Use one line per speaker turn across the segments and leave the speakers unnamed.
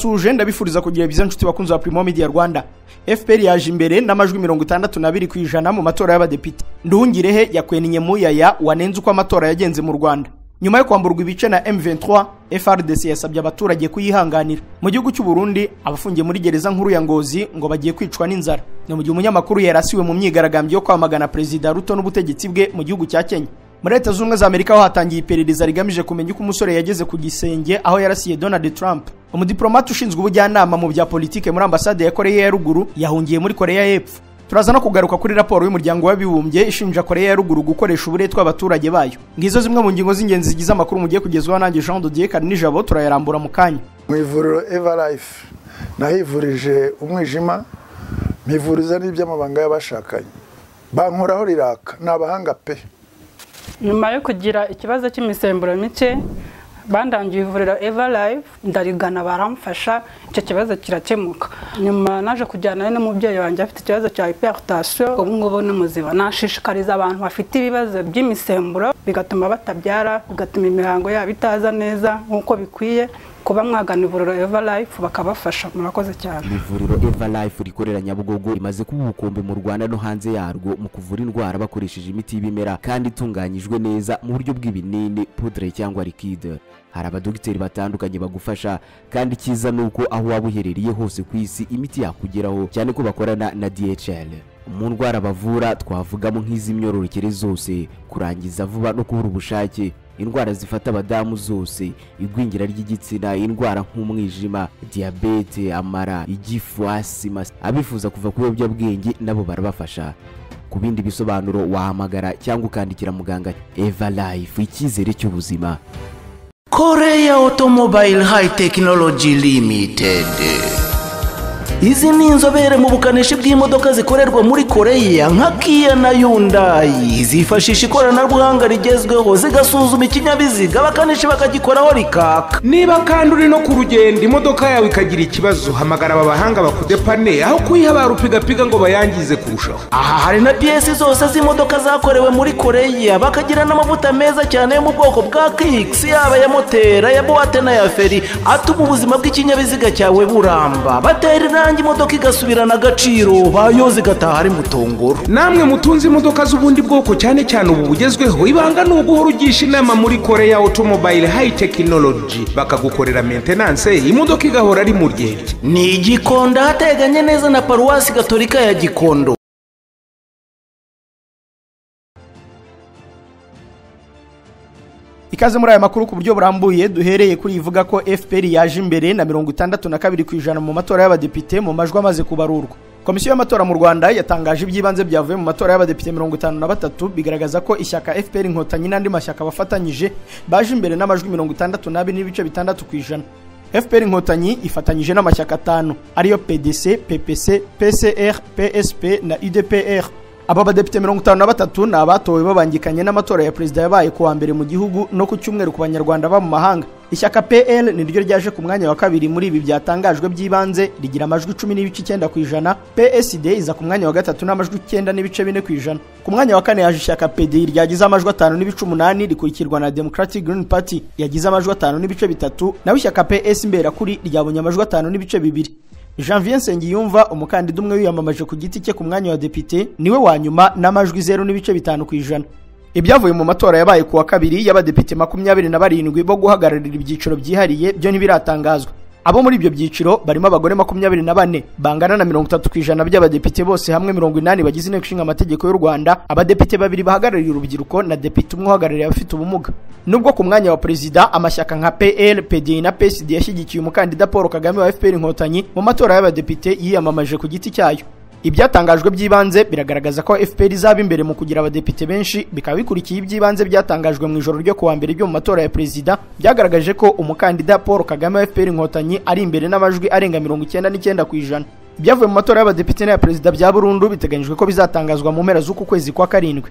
ndabasuhuje ndabifuriza kugira byiza nshuti bakunzi ba Primo Media Rwanda. FPR yaje imbere n'amajwi mirongo itandatu n'abiri ku ijana mu matora y'abadepite. Nduhungirehe yakwenye Muyaya wanenze uko amatora yagenze mu Rwanda. Nyuma yo kwamburwa ibice na M23 FRDC yasabye abaturage kuyihanganira. Mu gihugu cy'u Burundi abafungiye muri gereza nkuru ya Ngozi ngo bagiye kwicwa n'inzara. Ni mu gihe umunyamakuru yarasiwe mu myigaragambyo yo kwamagana Perezida Ruto n'ubutegetsi bwe mu gihugu cya Kenya. Muri leta zunze ubumwe za amerika ho hatangiye iperereza rigamije kumenya uko umusore yageze ku gisenge aho yarasiye donald trump. Umudiplomate ushinzwe ubujyanama mu bya politike muri ambasade ya koreya ya ruguru yahungiye muri koreya y'epfo. Turaza no kugaruka kuri raporo y'umuryango w'abibumbye ishinja koreya ya ruguru gukoresha uburetwa abaturage bayo. Ngizo zimwe mu ngingo z'ingenzi zigize amakuru mugiye kugezwaho nanjye jean dodier kari nijabo turayarambura mu kanya.
Mu ivuriro eva life nahivurije umwijima mpivuriza n'iby'amabanga y'abashakanye. Bankoraho riraka ni abahanga pe.
Nyuma yo kugira ikibazo cy'imisemburo mike bandangiye ivuriro eva live ndarigana baramfasha icyo kibazo kirakemuka. Nyuma naje kujyana n'umubyeyi wanjye afite ikibazo cya hypertension ubu ngubu ni muzima. Nashishikariza abantu bafite ibibazo by'imisemburo bigatuma batabyara bigatuma imihango yabo itaza neza nk'uko bikwiye kuba mwagana ivuriro eva life bakabafasha murakoze cyane.
Ivuriro eva life rikorera nyabugogo rimaze kuba ubukombe mu rwanda no hanze yarwo mu kuvura indwara bakoresheje imiti y'ibimera kandi itunganyijwe neza mu buryo bw'ibinini pudre cyangwa likide hari abadogiteri batandukanye bagufasha kandi icyiza ni uko aho waba uherereye hose ku isi imiti yakugeraho cyane ko bakorana na dhl mu ndwara bavura twavugamo nk'iz'imyororokere zose kurangiza vuba no kubura ubushake. Indwara zifata abadamu zose igwingira ry'igitsina indwara nk'umwijima diyabete amara igifu asima abifuza kuva ku biyobyabwenge nabo barabafasha. Ku bindi bisobanuro wahamagara cyangwa ukandikira muganga eva life icyizere cy'ubuzima.
Koreya otomobile hayi tekinoloji limitedi izi ni inzobere mu bukanishi bw'imodoka zikorerwa muri koreya nka kiya na yundayi zifashisha ikoranabuhanga rigezweho zigasuzuma ikinyabiziga abakanishi bakagikoraho rikaka.
Niba kandi uri no ku rugendo imodoka yawe ikagira ikibazo hamagara aba bahanga bakudepane aho kuyiha ba rupigapiga ngo bayangize kurushaho.
Aha hari na piyesi zose z'imodoka zakorewe muri koreya. Bakagira n'amavuta meza cyane yo mu bwoko bwa kikisi yaba ya moteri aya buwate n'aya feri atuma ubuzima bw'ikinyabiziga cyawe buramba. Batera irangi imodoka igasubirana agaciro bayoza igataha ari mutongoro
namwe mutunze imodoka z'ubundi bwoko cyane cyane ubu bugezweho. Ibanga ni uguhora ugisha inama muri koreya otomobile hayi tekinoloji bakagukorera mentenanse imodoka igahora ari mu ryerye
ni igikondo ahateganye neza na paruwasi gatolika ya gikondo.
Ikaze muri aya makuru ku buryo burambuye duhereye kuri ivuga ko FPR yaje imbere na mirongo itandatu na kabiri ku ijana mu matora y'abadepite mu majwi amaze kubarurwa. Komisiyo y'amatora mu rwanda yatangaje iby'ibanze byavuye mu matora y'abadepite mirongo itanu na batatu bigaragaza ko ishyaka FPR inkotanyi n'andi mashyaka bafatanyije baje imbere n'amajwi mirongo itandatu n'abiri n'ibice bitandatu ku ijana. FPR inkotanyi ifatanyije n'amashyaka atanu ariyo PDC, PPC, PCR, PSP na UDPR aba badepite mirongo itanu na batatu ni abatowe babangikanye n'amatora ya perezida yabaye kuwa mbere mu gihugu no ku cyumweru ku banyarwanda baba mu mahanga. Ishyaka pl ni ryo ryaje ku mwanya wa kabiri muri ibi byatangajwe by'ibanze rigira amajwi icumi n'ibice icyenda ku ijana psd iza ku mwanya wa gatatu n'amajwi icyenda n'ibice bine ku ijana. Ku mwanya wa kane yaje ishyaka pdi ryagize amajwi atanu n'ibice umunani rikurikirwa na democratic green party yagize amajwi atanu n'ibice bitatu. Naho ishyaka ps imberakuri ryabonye amajwi atanu n'ibice bibiri. Janvier Nsengiyumva umukandida umwe wiyamamaje ku giti cye ku mwanya wa depite ni we wa nyuma n'amajwi zeru n'ibice bitanu ku ijana. Ibyavuye mu matora yabaye kuwa kabiri y'abadepite makumyabiri na barindwi bo guhagararira ibyiciro byihariye byo ntibiratangazwa. Abo muri ibyo byiciro barimo abagore makumyabiri na bane bangana na mirongo itatu ku ijana by'abadepite bose hamwe mirongo inani bagize inteko ishinga amategeko y'u rwanda. Abadepite babiri bahagarariye urubyiruko na depite umwe uhagarariye abafite ubumuga. Nubwo ku mwanya wa perezida amashyaka nka pl pdi na psd yashyigikiye umukandida paul kagame wa fpr inkotanyi mu matora y'abadepite yiyamamaje ku giti cyayo. Ibyatangajwe by'ibanze biragaragaza ko fpr izaba imbere mu kugira abadepite benshi bikaba bikurikiye iby'ibanze byatangajwe mu ijoro ryo kuwa mbere ryo mu matora ya perezida byagaragaje ko umukandida paul kagame wa fpr inkotanyi ari imbere n'amajwi arenga mirongo icyenda n'icyenda ku ijana. Ibyavuye mu matora y'abadepite n'aya perezida bya burundu biteganyijwe ko bizatangazwa mu mpera z'uku kwezi kwa karindwi.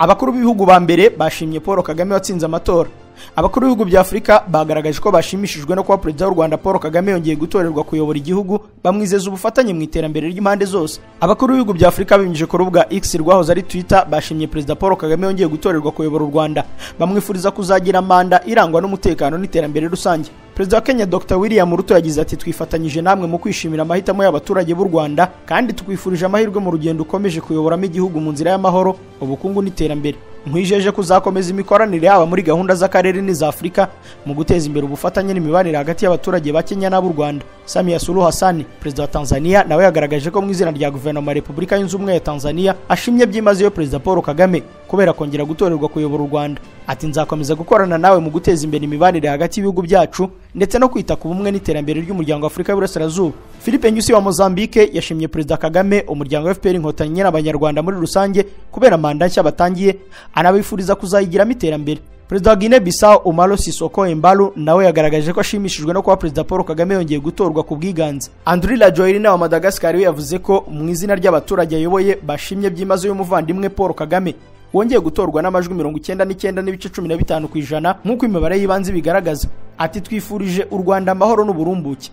Abakuru b'ibihugu ba mbere bashimye paul kagame watsinze amatora. Abakuru b'ibihugu bya afurika bagaragaje ko bashimishijwe no kuba perezida w'u rwanda paul kagame yongeye gutorerwa kuyobora igihugu bamwizeza ubufatanye mu iterambere ry'impande zose. Abakuru b'ibihugu bya afurika binyujije ku rubuga x rwahoze ari twitter bashimye perezida paul kagame yongeye gutorerwa kuyobora u rwanda. Bamwifuriza kuzagira manda irangwa n'umutekano n'iterambere rusange. Perezida wa kenya dr. William ruto yagize ati twifatanyije namwe mu kwishimira amahitamo y'abaturage b'u rwanda kandi tukwifurije amahirwe mu rugendo ukomeje kuyoboramo igihugu mu nzira y'amahoro ubukungu n'iterambere. Nkwijeje kuzakomeza imikoranire yaba muri gahunda z'akarere n'iza afurika mu guteza imbere ubufatanye n'imibanire hagati y'abaturage ba kenya n'ab'u rwanda. Samia suluhu hassan perezida wa tanzania nawe yagaragaje ko mu izina rya guverinoma ya repubulika yunze ubumwe ya tanzania ashimye byimazeyo perezida paul kagame kubera kongera gutorerwa kuyobora u rwanda. Ati nzakomeza gukorana nawe mu guteza imbere imibanire hagati y'ibihugu byacu ndetse no kwita ku bumwe n'iterambere ry'umuryango afurika y'uburasirazuba. Philippe nyusi wa mozambique yashimye perezida kagame umuryango wa fpr inkotanyi n'abanyarwanda muri rusange kubera manda nshya batangiye. Anabifuriza kuzayigiramo iterambere. Perezida wa guinea bissau umaro sisoko embalu nawe yagaragaje ko ashimishijwe no kuba perezida paul kagame yongeye gutorwa ku bwiganze. Andri lajoirina wa madagascar we yavuze ko mu izina ry'abaturage ayoboye bashimye byimazeyo umuvandimwe paul kagame. Wongeye gutorwa n'amajwi mirongo icyenda n'icyenda n'ibice cumi na bitanu ku ijana nk'uko imibare y'ibanze ibigaragaza ati twifurije u rwanda amahoro n'uburumbuke.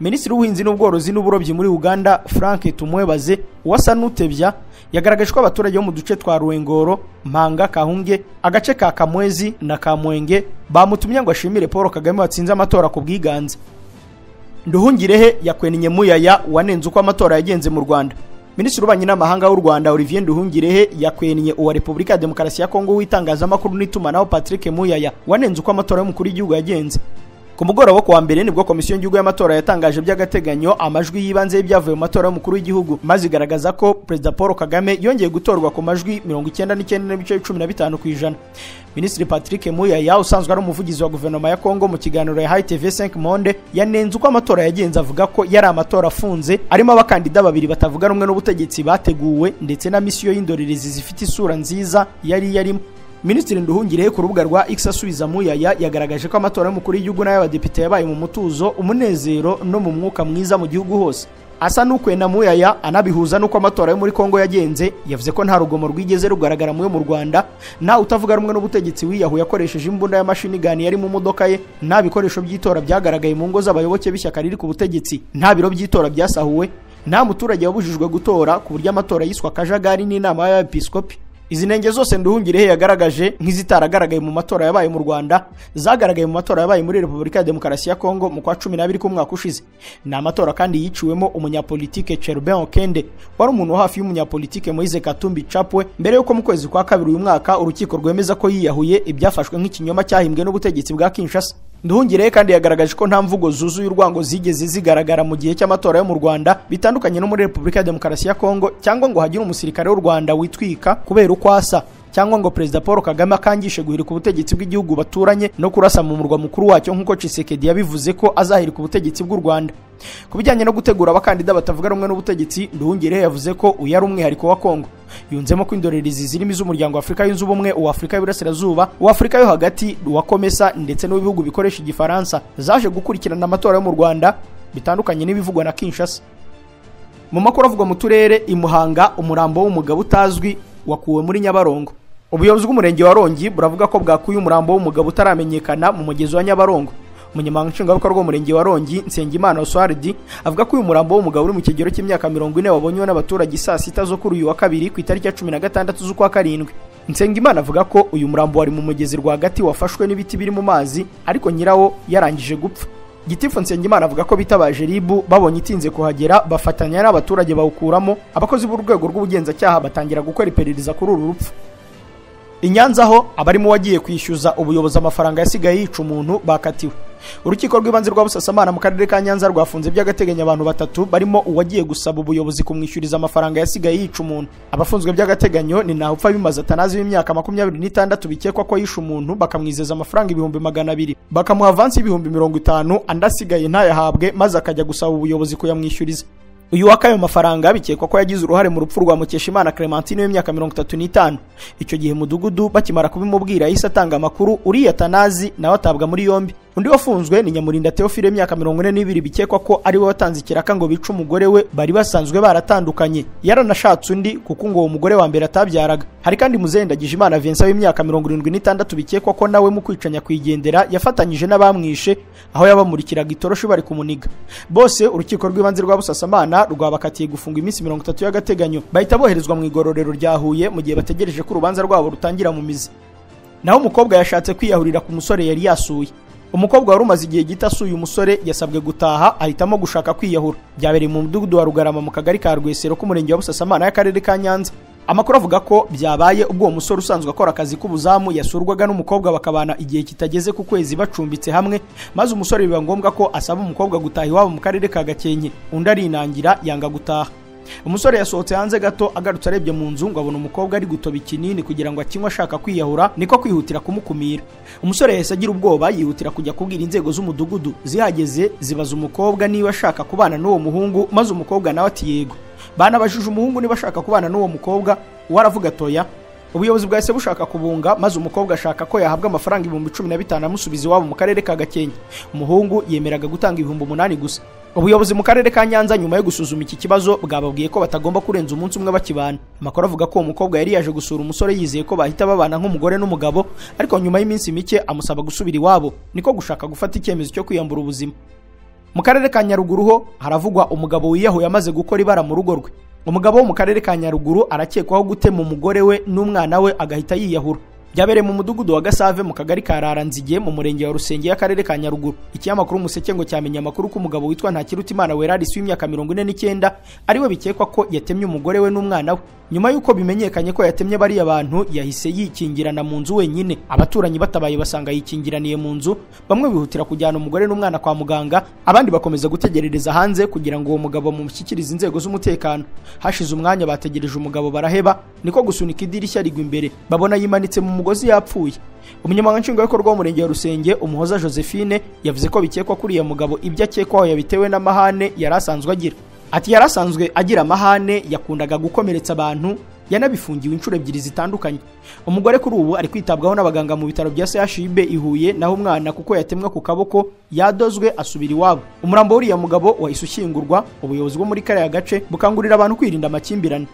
Minisitiri w'ubuhinzi n'ubworozi n'uburobyi muri uganda frank tumwebaze uwasa n'utebya yagaragaje ko abaturage bo mu duce twa ruwengoro mpanga kahunge agace ka kamwezi na kamwenge bamutumye ngo ashimire paul kagame watsinze amatora ku bwiganze. Nduhungirehe yakwennye muyaya wanenze uko amatora yagenze mu rwanda. Minisitiri w'ububanyi n'amahanga w'u rwanda olivier nduhungirehe yakwennye uwa repubulika ya demokarasi ya kongo w'itangazamakuru n'itumanaho patrick muyaya wanenze uko amatora y'umukuru w'igihugu yagenze. Ku mugoroba kuwa mbere ni bwo komisiyo y'igihugu y'amatora yatangaje by'agateganyo amajwi y'ibanze y'ibyavuye mu matora y'umukuru w'igihugu. Maze igaragaza ko perezida paul kagame yongeye gutorwa ku majwi mirongo icyenda n'icyenda n'ibice cumi na bitanu ku ijana. Minisitiri patrick muyaya usanzwe ari umuvugizi wa guverinoma ya kongo mu kiganiro yahaye tv 5 monde yanenze uko amatora yagenze avuga ko yari amatora afunze arimo abakandida babiri batavuga rumwe n'ubutegetsi bateguwe ndetse na misiyo y'indorerezi zifite isura nziza yari yarimo. Minisitiri nduhungirehe ku rubuga rwa x asubiza muyaya yagaragaje ko amatora y'umukuru w'igihugu n'ay'abadepite yabaye mu mutuzo umunezero no mu mwuka mwiza mu gihugu hose. Asa n'ukwena muyaya anabihuza n'uko amatora yo muri kongo yagenze. Yavuze ko nta rugomo rwigeze rugaragara mu yo mu rwanda. Nta utavuga rumwe n'ubutegetsi wiyahuye akoresheje imbunda y'amashini gani yari mu modoka ye. Nta bikoresho by'itora byagaragaye mu ngo z'abayoboke b'ishyaka riri ku butegetsi. Nta biro by'itora byasahuwe. Nta muturage wabujijwe gutora ku buryo amatora yiswe akajagari n'inama y'abepiskopi izi ntenge zose nduhungirehe yagaragaje nk'izitaragaragaye mu matora yabaye mu rwanda zagaragaye mu matora yabaye muri repubulika ya demokarasi ya kongo mu kwa cumi n'abiri k'umwaka ushize. Ni amatora kandi yiciwemo umunyapolitike cherubin okende wari umuntu hafi y'umunyapolitike moise katumbi capwe mbere y'uko mu kwezi kwa kabiri uyu mwaka urukiko rwemeza ko yiyahuye ibyafashwe nk'ikinyoma cyahimbwe n'ubutegetsi bwa kinshasa. Nduhungirehe kandi yagaragaje ko nta mvugo zuzuye urwango zigeze zigaragara mu gihe cy'amatora yo mu rwanda bitandukanye no muri repubulika ya demokarasi ya kongo cyangwa ngo hagire umusirikare w'u rwanda witwika kubera uko asa cyangwa ngo perezida paul kagame akangishe guhirika ubutegetsi bw'igihugu baturanye no kurasa mu murwa mukuru wacyo nk'uko cisekedi yabivuze ko azahirika ubutegetsi bw'u rwanda. Ku bijyanye no gutegura abakandida batavuga rumwe n'ubutegetsi nduhungirehe yavuze ko uyu ari umwihariko wa kongo yunzemo ko indorerezi zirimo iz'umuryango wa afurika yunze ubumwe uwa afurika y'uburasirazuba uwa afurika yo hagati uwa komesa ndetse n'ibihugu bikoresha igifaransa zaje gukurikirana amatora yo mu rwanda bitandukanye n'ibivugwa na kinshasa. Mu makuru avugwa mu turere i muhanga umurambo w'umugabo utazwi wakuwe muri nyabarongo. Ubuyobozi bw'umurenge wa rongi buravuga ko bwakuye umurambo w'umugabo utaramenyekana mu mugezi wa nyabarongo. Umunyamabanga nshingwabikorwa w'umurenge wa rongi nsengimana oswaridi avuga ko uyu murambo w'umugabo uri mu kigero cy'imyaka mirongo ine wabonywe n'abaturage saa sita zo kuri uyu wa kabiri ku itariki ya cumi na gatandatu z'ukwa karindwi. Nsengimana avuga ko uyu murambo wari mu mugezi rwagati wafashwe n'ibiti biri mu mazi ariko nyirawo yarangije gupfa. Gitifu nsengimana avuga ko bitabaje ribu babonye itinze kuhagera bafatanya n'abaturage bawukuramo abakozi b'urwego rw'ubugenzacyaha batangira gukora iperereza kuri uru rupfu. I nyanza ho abarimo wagiye kwishyuza ubuyobozi amafaranga yasigaye yica umuntu bakatiwe. Urukiko rw'ibanze rwa busasamana mu karere ka nyanza rwafunze by'agateganyo abantu batatu barimo uwagiye gusaba ubuyobozi kumwishyuriza amafaranga yasigaye yica umuntu. Abafunzwe by'agateganyo ni ntawupfa bimaze atanazi w'imyaka makumyabiri n'itandatu bikekwa ko yishe umuntu bakamwizeza amafaranga ibihumbi magana abiri. Bakamuha avansi y'ibihumbi mirongo itanu andi asigaye ntayahabwe maze akajya gusaba ubuyobozi kuyamwishyuriza. Uyu waka ayo mafaranga bikekwa ko yagize uruhare mu rupfu rwa mukeshimana clementine w'imyaka mirongo itatu n'itanu. Icyo gihe mudugudu bakimara kubimubwira yahise atanga amakuru uriya tanazi nawe atabwa muri yombi. Undi wafunzwe ni nyamurinda teofile w'imyaka mirongo ine n'ibiri. Bikekwa ko ari we watanze ikiraka ngo bice umugore we bari basanzwe baratandukanye. Yaranashatse undi kuko ngo uwo mugore wa mbere atabyaraga. Hari kandi muzendagije imana vincent w'imyaka mirongo irindwi n'itandatu. Bikekwa ko nawe mu kwica nyakwigendera yafatanyije n'abamwishe aho yabamurikiraga itoroshi bari kumuniga bose urukiko rw'ibanze rwa busasamana rwabakatiye gufunga iminsi mirongo itatu y'agateganyo. Bahita boherezwa mu igororero rya huye mu gihe bategereje ko urubanza rwabo rutangira mu mizi. Naho umukobwa yashatse kwiyahurira ku musore yari yasuye. Umukobwa wari umaze igihe gito asuye umusore yasabwe gutaha ahitamo gushaka kwiyahura. Byabereye mu mudugudu wa rugarama mu kagari ka rwesero k'umurenge wa busasamana y'akarere ka nyanza. Amakuru avuga ko byabaye ubwo uwo musore usanzwe akora akazi k'ubuzamu yasurwaga n'umukobwa bakabana igihe kitageze ku kwezi bacumbitse hamwe maze umusore biba ngombwa ko asaba umukobwa gutaha iwabo mu karere ka gakenke. Undi arinangira yanga gutaha. Umusore yasohotse hanze gato agarutse arebye mu nzu ngo abona umukobwa ari gutoba ikinini kugira ngo akinywe ashaka kwiyahura niko kwihutira kumukumira. Umusore yahise agira ubwoba yihutira kujya kubwira inzego z'umudugudu. Zihageze zibaza umukobwa niba ashaka kubana n'uwo muhungu maze umukobwa nawe ati yego. Banabajije umuhungu niba ashaka kubana n'uwo mukobwa uwo aravuga atoya ubuyobozi bwahise bushaka kubunga maze umukobwa ashaka ko yahabwa amafaranga ibihumbi cumi na bitanu amusubiza iwabo mu karere ka gakenke. Umuhungu yemeraga gutanga ibihumbi umunani gusa. Ubuyobozi mu karere ka nyanza nyuma yo gusuzuma iki kibazo bwababwiye ko batagomba kurenza umunsi umwe bakibana. Amakuru avuga ko uwo mukobwa yari yaje gusura umusore yizeye ko bahita babana nk'umugore n'umugabo ariko nyuma y'iminsi mike amusaba gusubira iwabo. Niko gushaka gufata icyemezo cyo kwiyambura ubuzima. Mu karere ka nyaruguru ho haravugwa umugabo wiyahuye amaze gukora ibara mu rugo rwe. Umugabo wo mu karere ka nyaruguru arakekwaho gutema umugore we n'umwana we agahita yiyahura. Byabereye mu mudugudu wa gasave mu kagari ka raranzige mu murenge wa rusenge y'akarere ka nyaruguru. Ikinyamakuru umuseke ngo cyamenye amakuru ko umugabo witwa ntakirutimana werarisi w'imyaka mirongo ine n'icyenda ari we bikekwa ko yatemye umugore we n'umwana we. Nyuma y'uko bimenyekanye ko yatemye bariya bantu yahise yikingirana mu nzu wenyine. Abaturanyi batabaye basanga yikingiraniye mu nzu bamwe bihutira kujyana umugore n'umwana kwa muganga abandi bakomeza gutegerereza hanze kugira ngo uwo mugabo bamushyikirize inzego z'umutekano. Hashize umwanya bategereje umugabo baraheba niko gusunika idirishya rigwa imbere. Babona yimanitse mu mugozi yapfuye. Umunyamabanga nshingwabikorwa w'umurenge wa rusenge umuhoza josephine yavuze ko bikekwa ko uriya mugabo ibyo akekwaho yabitewe n'amahane yari asanzwe agira. Ati yari asanzwe agira amahane yakundaga gukomeretsa abantu yanabifungiwe inshuro ebyiri zitandukanye. Umugore kuri ubu ari kwitabwaho n'abaganga mu bitaro bya CHUB i Huye naho umwana kuko yatemwe ku kaboko yadozwe asubira iwabo. Umurambo w'uriya mugabo wahise ushyingurwa ubuyobozi bwo muri kariya gace bukangurira abantu kwirinda amakimbirane.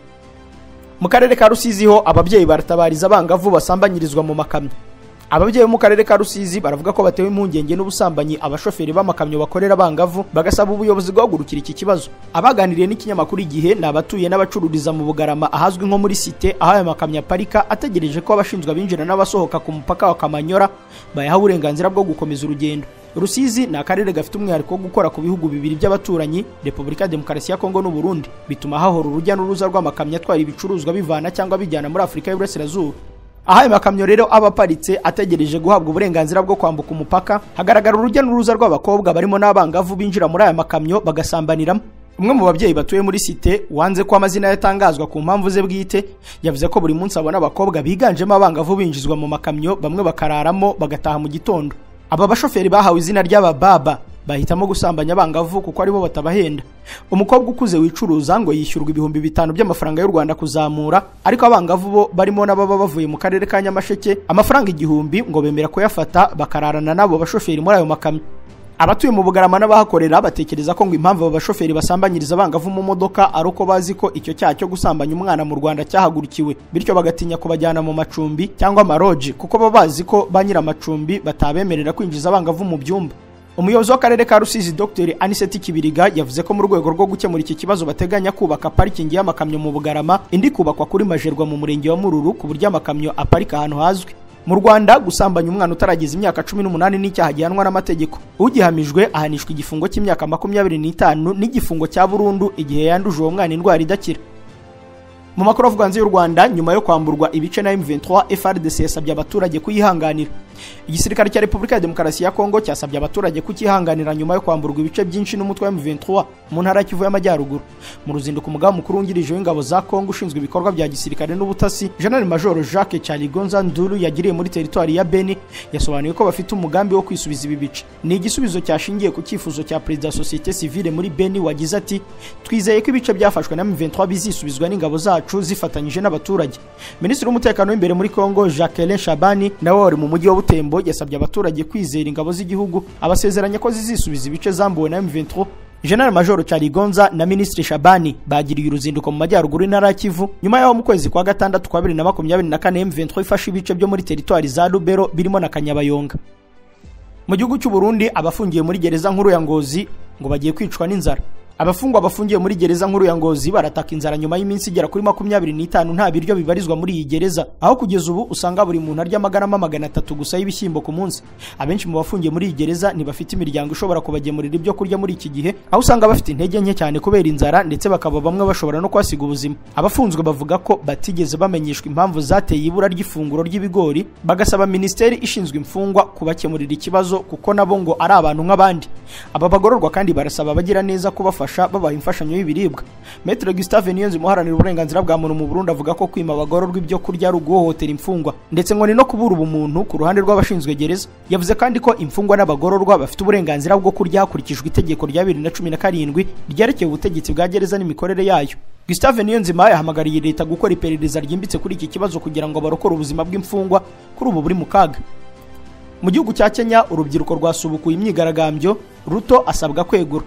Mu karere ka rusizi ho ababyeyi baratabariza abangavu basambanyirizwa mu makamyo. Ababyeyi bo mu karere ka rusizi baravuga ko batewe impungenge n'ubusambanyi abashoferi b'amakamyo bakorera abangavu bagasaba ubuyobozi guhagurukira iki kibazo. Abaganiriye n'ikinyamakuru igihe ni abatuye n'abacururiza mu bugarama ahazwi nko muri site aho aya makamyo aparika ategereje ko abashinzwe abinjira n'abasohoka ku mupaka wa kamanyora bayaha uburenganzira bwo gukomeza urugendo. Rusizi ni akarere gafite umwihariko wo gukora ku bihugu bibiri by'abaturanyi repubulika demokarasi ya kongo n'uburundi. Bituma hahora urujya n'uruza rw'amakamyo atwara ibicuruzwa bivana cyangwa bijyana muri afurika y'uburasirazuba. Aho ayo makamyo rero aba aparitse ategereje guhabwa uburenganzira bwo kwambuka umupaka. Hagaragara urujya n'uruza rw'abakobwa barimo n'abangavu binjira muri aya makamyo bagasambaniramo. Umwe mu babyeyi batuye muri site wanze ko amazina yatangazwa ku mpamvu ze bwite yavuze ko buri munsi abona abakobwa biganjemo abangavu binjizwa mu makamyo bamwe bakararamo bagataha mu gitondo. Aba bashoferi bahawe izina ry'abababa bahitamo gusambanya abangavu kuko ari bo batabahenda. Umukobwa ukuze wicuruza ngo yishyurwa ibihumbi bitanu by'amafaranga y'u rwanda kuzamura. Ariko abangavu bo barimo n'ababa bavuye mu karere ka nyamasheke amafaranga igihumbi ngo bemera kuyafata bakararana n'abo bashoferi muri ayo makamyo. Abatuye mu bugarama n'abahakorera batekereza ko ngo impamvu aba bashoferi basambanyiriza abangavu mu modoka ari uko bazi ko icyo cyaha cyo gusambanya umwana mu rwanda cyahagurukiwe. Bityo bagatinya kubajyana mu macumbi cyangwa amaroji kuko baba bazi ko ba nyir'amacumbi batabemerera kwinjiza abangavu mu byumba. Umuyobozi w'akarere ka rusizi dr. Aniseti kibiriga yavuze ko mu rwego rwo gukemura iki kibazo bateganya kubaka parikingi y'amakamyo mu bugarama indi kubakwa kuri majerwa mu murenge wa mururu ku buryo amakamyo aparika ahantu hazwi. Mu rwanda gusambanya umwana utaragize imyaka cumi n'umunani n'icyaha gihanwa n'amategeko. Ugihamijwe ahanishwa igifungo cy'imyaka makumyabiri n'itanu n'igifungo cya burundu igihe yanduje uwo mwana indwara idakira. Mu makuru avuga hanze y'u rwanda nyuma yo kwamburwa ibice na M23 FRDC yasabye abaturage kuyihanganira. Igisirikare cya repubulika ya demokarasi ya kongo cyasabye abaturage kukihanganira nyuma yo kwamburwa ibice byinshi n'umutwe wa M23 mu ntara ya Kivu y'amajyaruguru. Mu ruzinduko umugaba mukuru wungirije w'ingabo za kongo ushinzwe ibikorwa bya gisirikare n'ubutasi general major jacques chaligonza nduru yagiriye muri teritwari ya beni yasobanuye ko bafite umugambi wo kwisubiza ibi bice. Ni igisubizo cyashingiye ku cyifuzo cya perezida wa sosiyete sivile muri beni wagize ati twizeye ko ibice byafashwe na M23 bizisubizwa n'ingabo zacu zifatanyije n'abaturage. Minisitiri w'umutekano w'imbere muri kongo jacqueline shabani nawe wari mu mujyi wa butembo yasabye abaturage kwizera ingabo z'igihugu abasezeranya ko zizisubiza ibice zambuwe na M23. General Major Chaligonza na Minisitiri Shabani bagiriye uruzinduko mu majyaruguru y'intara ya Kivu nyuma y'aho mu kwezi kwa gatandatu kwa bibiri na makumyabiri na kane M23 ifashe ibice byo muri teritwari za Lubero birimo na Kanyabayonga. Mu gihugu cy'u Burundi abafungiye muri gereza nkuru ya Ngozi ngo bagiye kwicwa n'inzara. Abafungwa bafungiye muri gereza nkuru ya ngozi barataka inzara nyuma y'iminsi igera kuri makumyabiri n'itanu nta biryo bibarizwa muri iyi gereza. Aho kugeza ubu usanga buri muntu arya amagarama magana atatu gusa y'ibishyimbo ku munsi. Abenshi mu bafungiye muri iyi gereza ntibafite imiryango ishobora kubagemurira ibyo kurya muri iki gihe aho usanga bafite intege nke cyane kubera inzara ndetse bakaba bamwe bashobora no kuhasiga ubuzima. Abafunzwe bavuga ko batigeze bamenyeshwa impamvu zateye ibura ry'ifunguro ry'ibigori bagasaba minisiteri ishinzwe imfungwa kubakemurira ikibazo kuko nabo ngo ari abantu nk'abandi. Aba bagororwa kandi barasaba abagira neza kubafasha babaha imfashanyo y'ibiribwa. Maître Gustave Niyonzima uharanira uburenganzira bwa muntu mu Burundi avuga ko kwima abagororwa ibyo kurya ari uguhohotera imfungwa. Ndetse ngo ni no kubura ubumuntu ku ruhande rw'abashinzwe gereza. Yavuze kandi ko imfungwa n'abagororwa bafite uburenganzira bwo kurya hakurikijwe itegeko rya bibiri na cumi na karindwi ryerekeye ubutegetsi bwa gereza n'imikorere yayo. Gustave Niyonzima yahamagariye leta gukora iperereza ryimbitse kuri iki kibazo kugira ngo barokore ubuzima bw'imfungwa kuri ubu buri mu kaga. Mu gihugu cya Kenya urubyiruko rwasubukuye imyigaragambyo Ruto asabwa kwegura.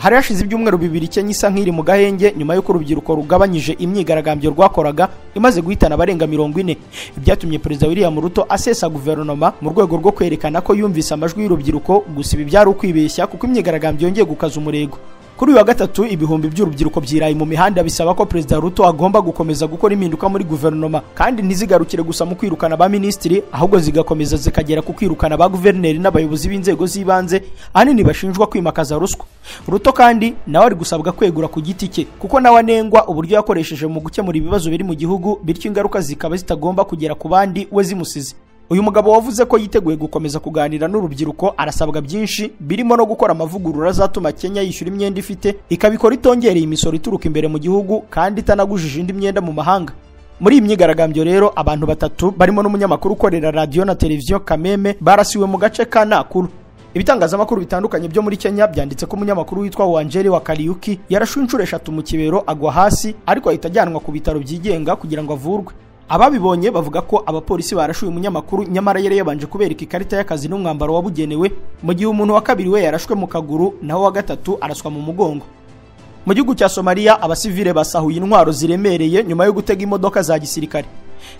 Hari hashize ibyumweru bibiri Kenya isa nk'iri mu gahenge nyuma y'uko urubyiruko rugabanyije imyigaragambyo rwakoraga imaze guhitana abarenga mirongo ine. Ibyatumye perezida William Ruto asesa guverinoma mu rwego rwo kwerekana ko yumvise amajwi y'urubyiruko gusa ibi byari ukwibeshya kuko imyigaragambyo yongeye gukaza umurego. Kuri uyu wa gatatu ibihumbi by'urubyiruko byiraye mu mihanda bisaba ko perezida Ruto agomba gukomeza gukora impinduka muri guverinoma kandi ntizigarukire gusa mu kwirukana ba minisitiri ahubwo zigakomeza zikagera ku kwirukana ba guverineri n'abayobozi b'inzego z'ibanze ahanini bashinjwa kwimakaza ruswa. Ruto kandi nawe ari gusabwa kwegura ku giti cye kuko nawe anengwa uburyo yakoresheje mu gukemura ibibazo biri mu gihugu bityo ingaruka zikaba zitagomba kugera ku bandi we zimusize. Uyu mugabo wavuze ko yiteguye gukomeza kuganira n'urubyiruko arasabwa byinshi birimo no gukora amavugurura azatuma Kenya yishyura imyenda ifite ikabikora itongereye imisoro ituruka imbere mu gihugu kandi itanagujije indi myenda mu mahanga. Muri iyi myigaragambyo rero abantu batatu barimo n'umunyamakuru ukorera radiyo na televiziyo kameme barasiwe mu gace ka nakuru. Ibitangazamakuru bitandukanye byo muri Kenya byanditse ko umunyamakuru witwa Wanjeri wa Kariuki yarashwe inshuro eshatu mu kibero agwa hasi ariko ahita ajyanwa ku bitaro byigenga kugira ngo avurwe. Ababibonye bavuga ko abapolisi barashuye umunyamakuru nyamara yari yabanje kubereka ikarita y'akazi n'umwambaro wabugenewe mu gihe umuntu wa kabiri we yarashwe mu kaguru naho wa gatatu araswa mu mugongo. Mu gihugu cya somaliya abasivile basahuye intwaro ziremereye nyuma yo gutega imodoka za gisirikare.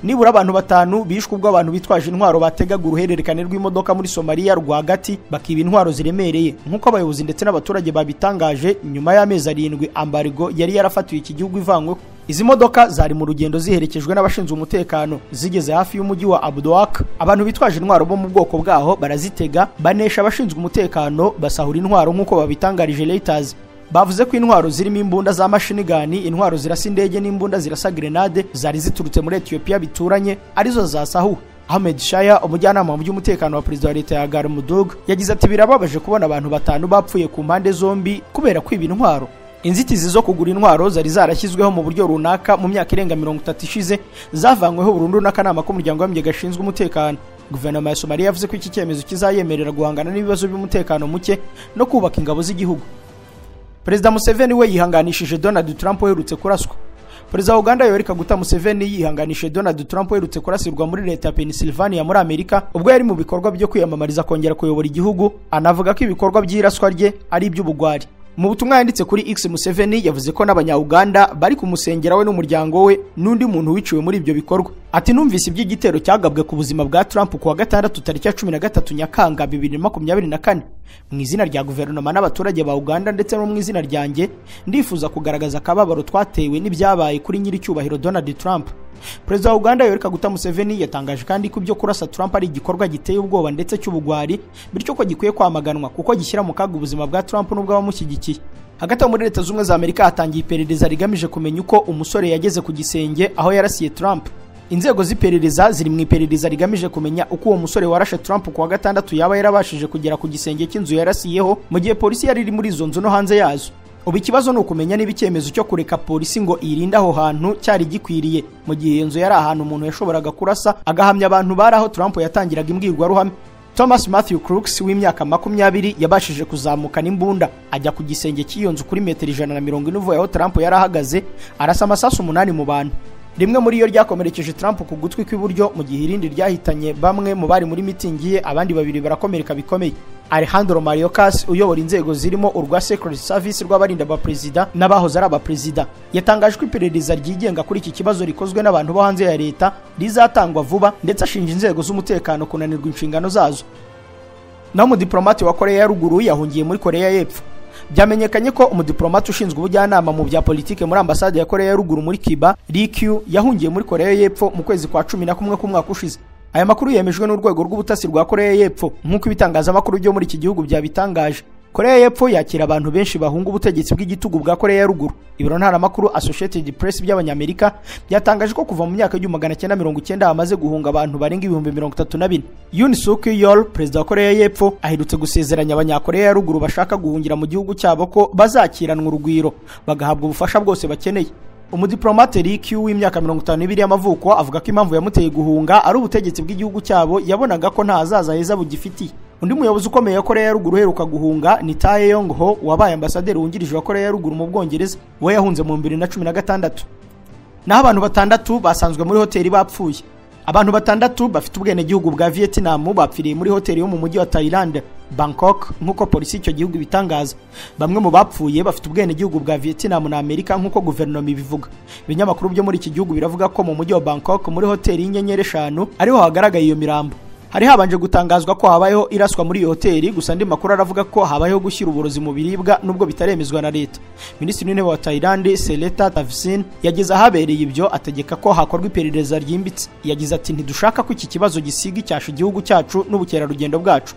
Nibura abantu batanu bishwe ubwo abantu bitwaje intwaro bategaga uruhererekane rw'imodoka muri somaliya rwagati bakiba intwaro ziremereye. Nk'uko abayobozi ndetse n'abaturage babitangaje nyuma y'amezi arindwi ambarigo yari yarafatiwe iki gihugu ivanyweho izi modoka zari mu rugendo ziherekejwe n'abashinzwe umutekano. Zigeze hafi y'umujyi wa abudowak abantu bitwaje intwaro bo mu bwoko bwaho barazitega banesha abashinzwe umutekano basahura intwaro nk'uko babitangarije reuters. Bavuze ko intwaro zirimo imbunda za mashinigani intwaro zirasa indege n'imbunda zirasa grenade zari ziturutse muri etiyopiya bituranye ari zo zasahuwe Ahmed Shaya umujyanama mu by'umutekano wa perezida wa leta ya Garmudug yagize ati birababaje kubona abantu batanu bapfuye ku mpande zombi kubera kwiba intwaro. Inzitizi zo kugura intwaro zari zarashyizweho mu buryo runaka mu myaka irenga mirongo itatu ishize zavanyweho burundu n'akanama k'umuryango w'abimbye gashinzwe umutekano. Guverinoma ya somaliya yavuze ko iki cyemezo kizayemerera guhangana n'ibibazo by'umutekano muke no kubaka ingabo z'igihugu. Perezida museveni we yihanganishije donald trump uherutse kuraswa. Perezida wa uganda yoweri kaguta museveni yihanganishije donald trump uherutse kurasirwa muri leta ya pennsylvania muri amerika ubwo yari mu bikorwa byo kwiyamamariza kongera kuyobora igihugu. Anavuga ko ibikorwa by'iraswa rye ari iby'ubugwari. Mu butumwa yanditse kuri x museveni yavuze ko n'abanya-uganda bari kumusengera we n'umuryango we n'undi muntu wiciwe muri ibyo bikorwa. Ati numvise iby'igitero cyagabwe ku buzima bwa trump ku wa gatandatu tariki ya cumi na gatatu nyakanga bibiri na makumyabiri na kane. Mu izina rya guverinoma n'abaturage ba uganda ndetse no mu izina ryanjye ndifuza kugaragaza akababaro twatewe n'ibyabaye kuri nyiricyubahiro donald trump. Perezida wa uganda yoweri kaguta museveni yatangaje kandi ko ibyo kurasa trump ari igikorwa giteye ubwoba ndetse cy'ubugwari bityo ko gikwiye kwamaganwa kuko gishyira mu kaga ubuzima bwa trump n'ubw'abamushyigikiye hagati aho muri leta z'ubumwe za amerika hatangiye iperereza rigamije kumenya uko umusore yageze ku gisenge aho yarasiye trump. Inzego z'iperereza ziri mu iperereza rigamije kumenya uko uwo musore warashe trump ku wa gatandatu yaba yarabashije kugera ku gisenge cy'inzu yarasiyeho mu gihe polisi yari iri muri izo nzu no hanze yazo. Ubu ikibazo ni ukumenya niba icyemezo cyo kureka polisi ngo irinde aho hantu cyari gikwiriye. Mu gihe iyo nzu yari ahantu umuntu yashoboraga kurasa agahamya abantu bari aho trump yatangiraga imbwirwaruhame. Thomas matthew crooks w'imyaka makumyabiri yabashije kuzamuka n'imbunda. Ajya ku gisenge cy'iyo nzu kuri metero ijana na mirongo ine uvuye aho trump yari ahagaze arasa amasasu umunani mu bantu. Rimwe muri yo ryakomerekeje trump ku gutwi kw'iburyo mu gihe irindi ryahitanye bamwe mu bari muri mitingi ye abandi babiri barakomereka bikomeye. Alejandro mariokas uyobora inzego zirimo urwa secret service rw'abarinda abaperezida n'abahoze ari abaperezida. Yatangaje ko iperereza ryigenga kuri iki kibazo rikozwe n'abantu bo hanze ya leta rizatangwa vuba ndetse ashinja inzego z'umutekano kunanirwa inshingano zazo. Naho umudiplomate wa koreya ya ruguru yahungiye muri koreya y'epfo. Byamenyekanye ko umudiplomate ushinzwe ubujyanama mu bya politike muri ambasade ya koreya ya ruguru muri kiba rikyu yahungiye muri koreya y'epfo mu kwezi kwa cumi na kumwe k'umwaka ushize. Aya makuru yemejwe n'urwego rw'ubutasi rwa koreya y'epfo. Nk'uko ibitangazamakuru byo muri iki gihugu byabitangaje. Koreya y'epfo yakira abantu benshi bahunga ubutegetsi bw'igitugu bwa koreya ya ruguru. Ibiro ntaramakuru associated press by'abanyamerika byatangaje ko kuva mu myaka y'igihumbi magana cyenda mirongo icyenda hamaze guhunga abantu barenga ibihumbi mirongo itatu na bine. Yun suk yol perezida wa koreya y'epfo aherutse gusezeranya abanyakoreya ya ruguru bashaka guhungira mu gihugu cyabo ko bazakiranwa urugwiro bagahabwa ubufasha bwose bakeneye. Umudiplomate Ri w'imyaka mirongo itanu n'ibiri y'amavuko avuga ko impamvu yamuteye guhunga ari ubutegetsi bw'igihugu cyabo yabonaga ko nta hazaza heza bugifitiye. Undi muyobozi ukomeye wa koreya ya ruguru uheruka guhunga ni taye yong ho wabaye ambasaderi wungirije wa koreya ya ruguru mu bwongereza we yahunze mu bibiri na cumi na gatandatu. Naho abantu batandatu basanzwe muri hoteli bapfuye. Abantu batandatu bafite ubwenegihugu bwa vietnam bapfiriye muri hoteli yo mu mujyi wa thailand bangkok nk'uko polisi y'icyo gihugu ibitangaza. Bamwe mu bapfuye bafite ubwenegihugu bwa vietnam na amerika nk'uko guverinoma ibivuga. Ibinyamakuru byo muri iki gihugu biravuga ko mu mujyi wa bangkok muri hoteli y'inyenyeri eshanu ariho hagaragaye iyo mirambo. Hari habanje gutangazwa ko habayeho iraswa muri iyo hoteli gusa andi makuru aravuga ko habayeho gushyira uburozi mu biribwa nubwo bitaremezwa na leta. Minisitiri w'intebe wa thailand seleta tavsin yageze ahabereye ibyo ategeka ko hakorwa iperereza ryimbitse. Yagize ati ntidushaka ko iki kibazo gisiga icyasha igihugu cyacu n'ubukerarugendo bwacu.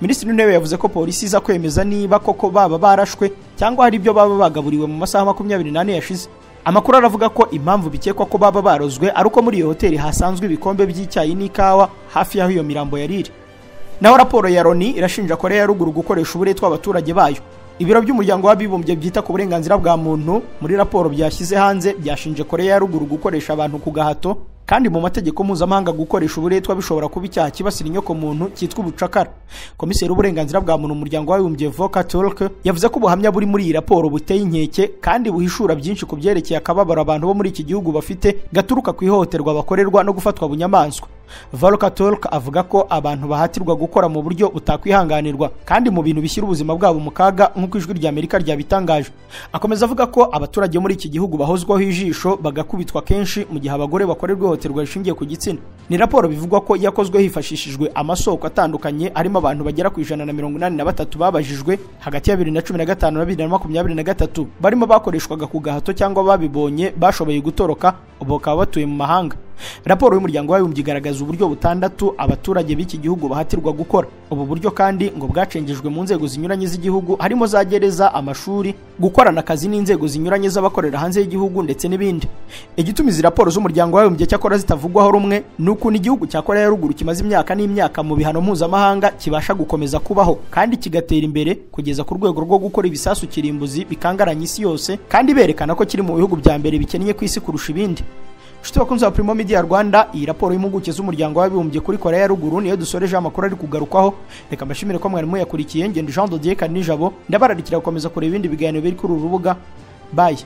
Minisitiri w'intebe yavuze ko polisi iza kwemeza niba koko baba barashwe cyangwa hari ibyo baba bagaburiwe mu masaha makumyabiri n'ane yashize. Amakuru aravuga ko impamvu bikekwa ko baba barozwe ari uko muri iyo hoteli hasanzwe ibikombe by'icyayi n'ikawa hafi y'aho iyo mirambo yari iri. Naho raporo ya loni irashinja koreya ya ruguru gukoresha uburetwa abaturage bayo. Ibiro by'umuryango w'abibumbye byita ku burenganzira bwa muntu muri raporo byashyize hanze byashinje koreya ya ruguru gukoresha abantu ku gahato kandi mu mategeko mpuzamahanga gukoresha uburetwa bishobora kuba icyaha kibasira inyoko muntu cyitwa ubucakara. Komiseri w'uburenganzira bwa muntu umuryango w'abibumbye voka turk yavuze ko ubuhamya buri muri iyi raporo buteye inkeke kandi buhishura byinshi ku byerekeye akababaro abantu bo muri iki gihugu bafite gaturuka ku ihohoterwa bakorerwa no gufatwa bunyamaswa. Volker Turk avuga ko abantu bahatirwa gukora mu buryo butakwihanganirwa kandi mu bintu bishyira ubuzima bwabo mu kaga nk'uko ijwi rya Amerika ryabitangaje. Akomeza avuga ko abaturage muri iki gihugu bahozwaho ijisho bagakubitwa kenshi mu gihe abagore bakorerwa ihohoterwa rishingiye ku gitsina. Ni raporo bivugwa ko yakozwe hifashishijwe amasoko atandukanye arimo abantu bagera ku ijana na mirongo inani na batatu babajijwe hagati ya bibiri na cumi na gatanu na bibiri na makumyabiri na gatatu. Barimo bakoreshwaga ku gahato cyangwa babibonye bashoboye gutoroka ubu bakaba batuye mu mahanga. Raporo y'umuryango w'abibumbye igaragaza uburyo butandatu abaturage b'iki gihugu bahatirwa gukora. Ubu buryo kandi ngo bwacengejwe mu nzego zinyuranye z'igihugu harimo za gereza amashuri gukorana akazi n'inzego zinyuranye z'abakorera hanze y'igihugu ndetse n'ibindi. Igituma izi raporo z'umuryango w'abibumbye cyakora zitavugwaho rumwe ni ukuntu igihugu cya koreya ya ruguru kimaze imyaka n'imyaka mu bihano mpuzamahanga kibasha gukomeza kubaho kandi kigatera imbere kugeza ku rwego rwo gukora ibisasu kirimbuzi bikangaranya isi yose kandi berekana ko kiri mu bihugu bya mbere bikennye ku isi kurusha ibindi. Inshuti bakunze ba Primo Media Rwanda iyi raporo y'impuguke z'umuryango w'abibumbye kuri Korea ya ruguru niyo dusoreje amakuru ari kugarukwaho. Reka mbashimire ko mwari muyakurikiye ngendo Jean Dodier Kanijabo ndabararikira gukomeza kureba ibindi biganiro biri kuri uru rubuga. Bye.